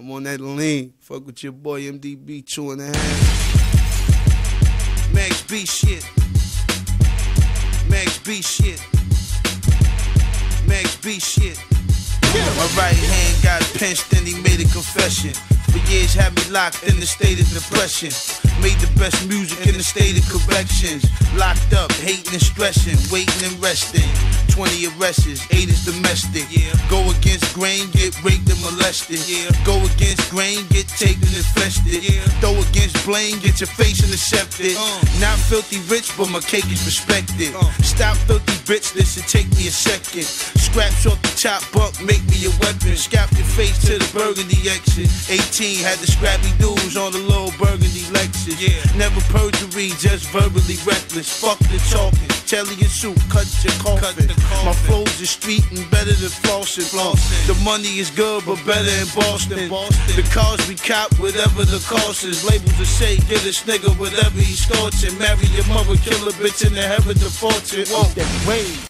I'm on that lean. Fuck with your boy MDB two and a half. Max B shit. Max B shit. Max B shit. My right hand got pinched and he made a confession. For years had me locked in the state of depression. Made the best music in the state of corrections. Locked up, hating and stressing, waiting and resting. 20 arrests, 8 is domestic. Yeah. Go against grain, get raped and molested. Yeah. Go against grain, get taken and infested. Yeah. Throw against blame, get your face intercepted. Uh. Not filthy rich, but my cake is respected. Uh. Stop filthy bitch, this should take me a second. Scraps off the top buck, make me a weapon. Scalp your face to the burgundy exit. 18 had the scrappy dudes on the little Yeah. Never perjury, just verbally reckless. Fuck the talking. Tell your suit, cut your coffin. Cut my flow's is street and better than flossing. Flossin'. The money is good, but better in Boston. Boston. The cars we cop, whatever the cost is. Labels to say, get this nigga whatever he's scorching. Marry your mother, kill a bitch in the heaven to fortune. Whoa.